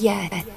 yet.